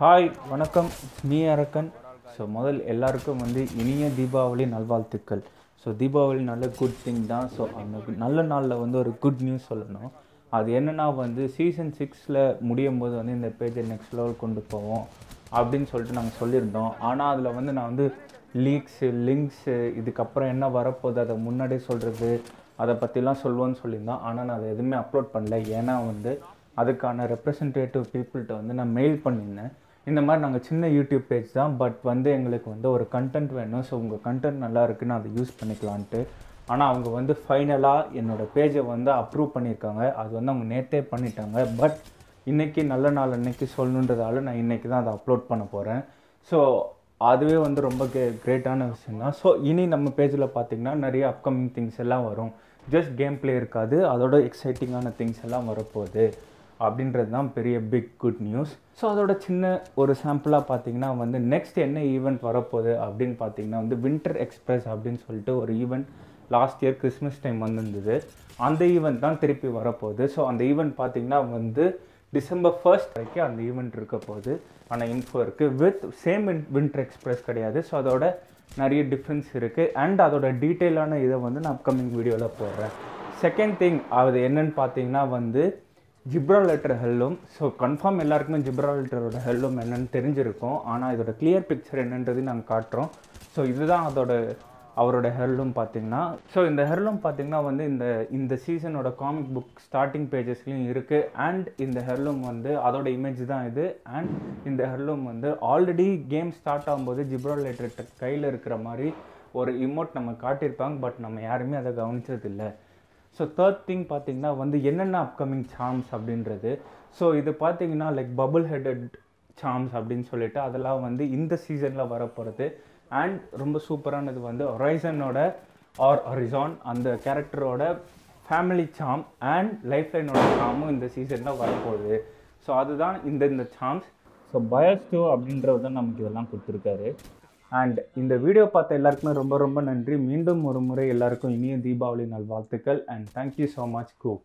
Hi வணக்கம். Me அரக்கன். So முதல் எல்லாருக்கும் வந்து இனிய தீபாவளி நல்வாழ்த்துக்கள். ஸோ தீபாவளி நல்ல குட் திங் தான். ஸோ அந்த நல்ல நாளில் வந்து ஒரு குட் நியூஸ் சொல்லணும். அது என்னன்னா வந்து சீசன் சிக்ஸில் முடியும் போது வந்து இந்த பேஜை நெக்ஸ்ட் லெவல் கொண்டு போவோம். அப்படின்னு சொல்லிட்டு நாங்கள் சொல்லியிருந்தோம். ஆனால் அதில் வந்து நான் வந்து லீக்ஸு லிங்க்ஸு இதுக்கப்புறம் என்ன வரப்போகுது அதை முன்னாடியே சொல்கிறது அதை பற்றிலாம் சொல்லுவோன்னு சொல்லியிருந்தோம். ஆனால் நான் அதை எதுவுமே அப்லோட் பண்ணல. ஏன்னா வந்து அதுக்கான ரெப்ரசன்டேட்டிவ் பீப்புள்கிட்ட வந்து நான் மெயில் பண்ணியிருந்தேன். இந்த மாதிரி நாங்கள் சின்ன யூடியூப் பேஜ் தான் பட் வந்து எங்களுக்கு வந்து ஒரு கண்டென்ட் வேணும். ஸோ உங்கள் கண்டென்ட் நல்லா இருக்குன்னு அதை யூஸ் பண்ணிக்கலான்ட்டு. ஆனால் அவங்க வந்து ஃபைனலாக என்னோடய பேஜை வந்து அப்ரூவ் பண்ணியிருக்காங்க. அது வந்து அவங்க நேற்றே பண்ணிட்டாங்க. பட் இன்றைக்கி நல்ல நாள் அன்னைக்கு சொல்லணுன்றதால நான் இன்றைக்கி தான் அதை அப்லோட் பண்ண போகிறேன் ஸோ அதுவே வந்து ரொம்ப கே கிரேட்டான விஷயம் தான். ஸோ இனி நம்ம பேஜில் பார்த்திங்கன்னா நிறைய அப்கமிங் திங்ஸ் எல்லாம் வரும். ஜஸ்ட் கேம் பிளே இருக்காது. அதோட எக்ஸைட்டிங்கான திங்ஸ் எல்லாம் வரப்போகுது. அப்படின்றது தான் பெரிய பிக் குட் நியூஸ் ஸோ அதோட சின்ன ஒரு சாம்பிளாக பார்த்தீங்கன்னா வந்து நெக்ஸ்ட் என்ன ஈவெண்ட் வரப்போகுது அப்படின்னு பார்த்தீங்கன்னா வந்து வின்டர் எக்ஸ்பிரஸ் அப்படின்னு சொல்லிட்டு ஒரு event last year Christmas time வந்திருந்தது. அந்த ஈவெண்ட் தான் திருப்பி வரப்போகுது. ஸோ அந்த ஈவெண்ட் பார்த்தீங்கன்னா வந்து டிசம்பர் ஃபர்ஸ்ட் வரைக்கும் அந்த ஈவெண்ட் இருக்க போகுது. ஆனால் இன்ஃபோ இருக்குது வித் சேம் வின்டர் எக்ஸ்பிரஸ் கிடையாது. ஸோ அதோட நிறைய டிஃப்ரென்ஸ் இருக்குது அண்ட் அதோட டீட்டெயிலான இதை வந்து நான் அப்கமிங் வீடியோவில் போடுறேன். செகண்ட் திங் அது என்னன்னு பார்த்தீங்கன்னா வந்து ஜிப்ராலெட்டர் ஹெல்லும் ஸோ கன்ஃபார்ம் எல்லாருக்குமே ஜிப்ராலெட்டரோட ஹெல்லும் என்னன்னு தெரிஞ்சிருக்கும். ஆனால் இதோட கிளியர் பிக்சர் என்னன்றது நாங்கள் காட்டுறோம். ஸோ இதுதான் அதோட அவரோட ஹெர்லும் பார்த்தீங்கன்னா ஸோ இந்த ஹெர்லும் பார்த்தீங்கன்னா வந்து இந்த இந்த சீசனோட காமிக் புக் ஸ்டார்டிங் பேஜஸ்லையும் இருக்குது அண்ட் இந்த ஹெர்லும் வந்து அதோட இமேஜ் தான் இது. அண்ட் இந்த ஹெர்லும் வந்து ஆல்ரெடி கேம் ஸ்டார்ட் ஆகும்போது ஜிப்ரோலேட்டர் கையில் இருக்கிற மாதிரி ஒரு இமோட் நம்ம காட்டியிருப்பாங்க. பட் நம்ம யாருமே அதை கவனிச்சதில்லை. ஸோ தேர்ட் திங் பார்த்தீங்கன்னா வந்து என்னென்ன அப்கமிங் சாம்ஸ் அப்படின்றது. ஸோ இது பார்த்தீங்கன்னா லைக் பபுள் ஹெடட் சாம்ஸ் அப்படின்னு சொல்லிட்டு அதெல்லாம் வந்து இந்த சீசனில் வரப்போகிறது அண்ட் ரொம்ப சூப்பரானது வந்து ஹொரைசனோட ஆர் ஹொரிசான் அந்த கேரக்டரோட ஃபேமிலி சாம் அண்ட் லைஃப் லைனோட சாமும் இந்த சீசனில் வரப்போகுது. ஸோ அதுதான் இந்த இந்த சாம்ஸ் ஸோ பயோஸ்டோ அப்படின்றது தான் நமக்கு இதெல்லாம் கொடுத்துருக்காரு. அண்ட் இந்த வீடியோ பார்த்த எல்லாருக்குமே ரொம்ப ரொம்ப நன்றி. மீண்டும் ஒரு முறை எல்லாருக்கும் இனிய தீபாவளி நல்வாழ்த்துக்கள். அண்ட் தேங்க்யூ ஸோ மச் கூ